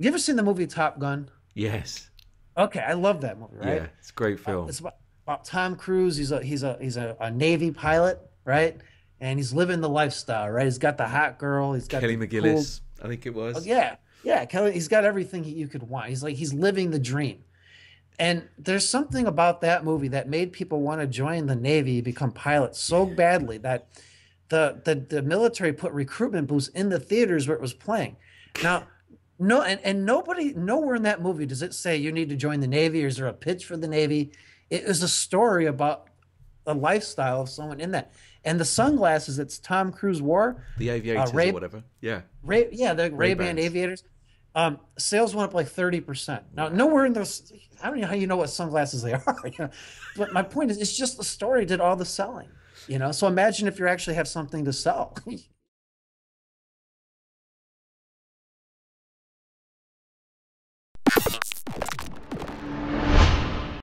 You ever seen the movie Top Gun? Yes. Okay, I love that movie. Right? Yeah, it's a great Uh, film. it's about, about Tom Cruise. He's a he's a he's a, a Navy pilot, right? And he's living the lifestyle, right? He's got the hot girl. He's got Kelly the cool- McGillis, I think it was. Oh, yeah, yeah. Kelly, he's got everything he- you could want. He's like he's living the dream. And there's something about that movie that made people want to join the Navy, become pilots so badly that the the the military put recruitment booths in the theaters where it was playing. Now, no, and, and nobody nowhere in that movie does it say you need to join the Navy or is there a pitch for the Navy. It is a story about the lifestyle of someone in that. And the sunglasses that Tom Cruise wore, The aviators Ray- or whatever. Yeah. Ray, yeah, the Ray Ban aviators. Um, sales went up like thirty percent. Now, nowhere in those. I don't know how you know what sunglasses they are. You know? But my point is, it's just the story did all the selling. You know, so imagine if you actually have something to sell.